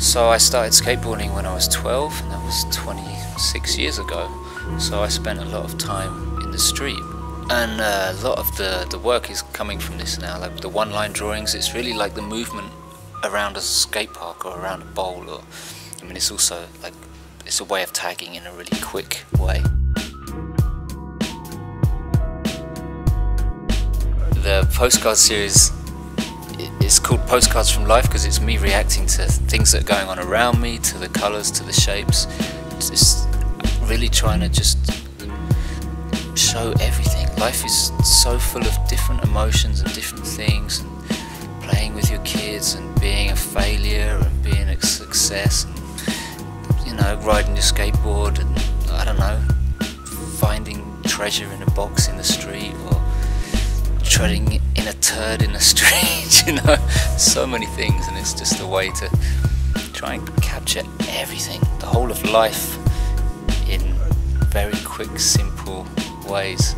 So I started skateboarding when I was 12, and that was 26 years ago. So I spent a lot of time in the street. And uh, a lot of the, the work is coming from this now, like the one line drawings, it's really like the movement around a skate park or around a bowl or I mean it's also like it's a way of tagging in a really quick way. The postcard series is called Postcards from Life because it's me reacting to things that are going on around me, to the colours, to the shapes. It's really trying to just show everything. Life is so full of different emotions and different things and playing with your kids and being a failure and being a success and you know, riding your skateboard and I don't know, finding treasure in a box in the street or treading in a turd in the street, you know, so many things and it's just a way to try and capture everything, the whole of life in very quick, simple ways.